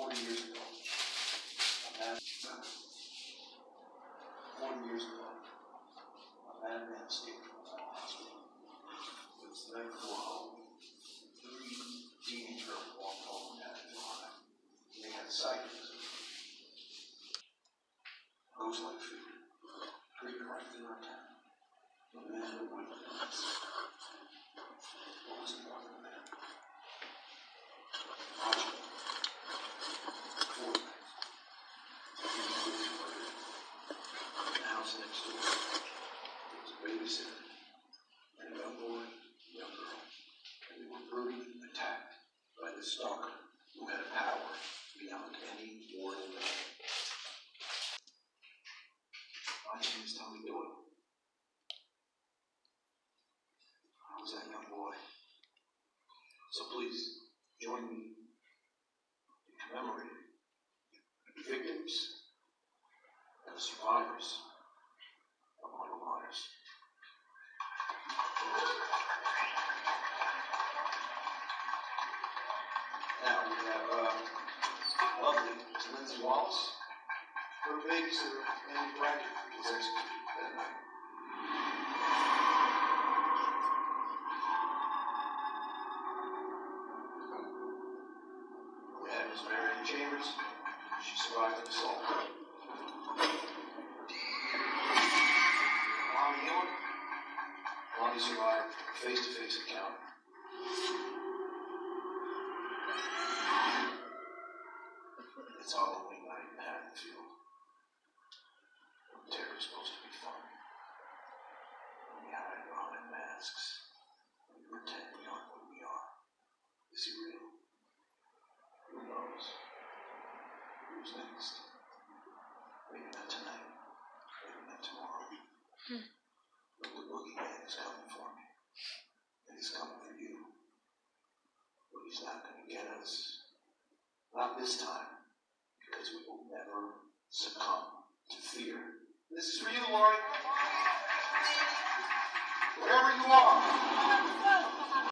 talking about? Forty years ago. A man, forty years ago, a madman escaped from a hospital. It was the night before Halloween. Three teenage girls walked home and had a. They had sightings. Ghost-like figure. Pretty right in our town. The man. What house next door. There was a babysitter and a young boy, young girl. And they were brutally attacked by the stalker who had power beyond any mortal man. My name is Tommy Doyle. I was that young boy. So please, join me in commemorating the victims and the survivors. Now we have, uh, lovely Lindsay Wallace. Her Brackett, was executed that night. We had Miss Marion Chambers. She survived the assault. Lonnie survived a face-to-face encounter. It's Halloween night in Haddonfield. Terror is supposed to be fun. We hide behind masks. We pretend we aren't what we are. Is he real? Who knows? Who's next? Maybe not tonight. Maybe not tomorrow. But the boogeyman is coming for me. And he's coming for you. Not going to get us. Not this time. Because we will never succumb to fear. This is for you, Laurie. Wherever you are.